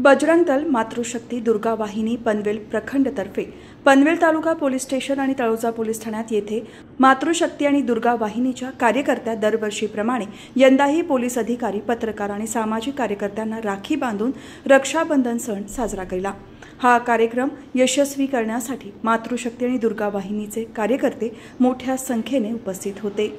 बजरंग दल मातृशक्ती दुर्गा वाहिनी पनवेल प्रखंडतर्फे Panvel taluka police station आणि Taloja police ठाण्यात येथे मातृशक्ती आणि दुर्गा वाहिनीच्या कार्यकर्त्या दरवर्षीप्रमाणे यंदाही पोलीस अधिकारी पत्रकार आणि सामाजिक कार्यकर्त्यांना राखी बांधून रक्षाबंधन सण साजरा केला. हा कार्यक्रम यशस्वी करण्यासाठी मातृशक्ती आणि दुर्गा वाहिनीचे कार्यकर्ते मोठ्या संख्येने उपस्थित होते.